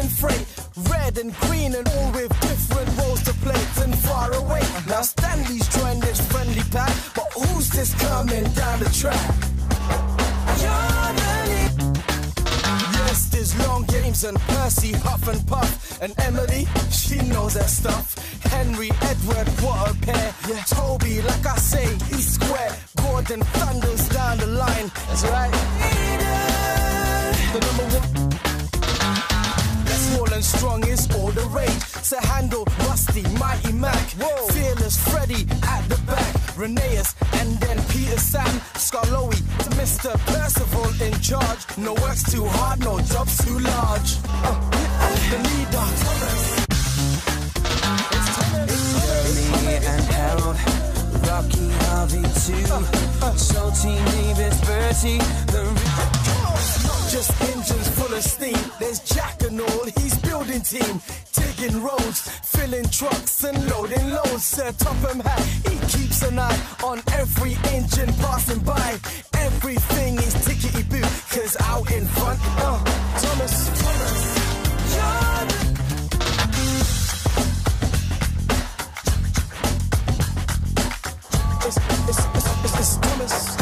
freight. Red and green and all with different roles to play. And far away. Now Stanley's joined this friendly pack. But who's this coming down the track? Yes, there's long games and Percy, Huff and Puff. And Emily, she knows her stuff. Henry, Edward, what a pair. Yeah. Toby, like I say, he's square. Gordon thunders down the line. That's right. Rusty, Mighty Mac, Whoa. Fearless Freddy at the back, Reneus, and then Peter Sam, Scarlowy, to Mr. Percival in charge. No work's too hard, no job's too large. Uh, the leader, Thomas. It's Thomas. Me and Harold, Rocky Harvey too. So Team David Bertie, the just esteem. There's Jack and all, he's building team. Digging roads, filling trucks and loading loads. Sir Topham Hat, he keeps an eye on every engine passing by. Everything is tickety-boo, cause out in front, uh, Thomas, Thomas, It's, it's, it's, it's, it's Thomas.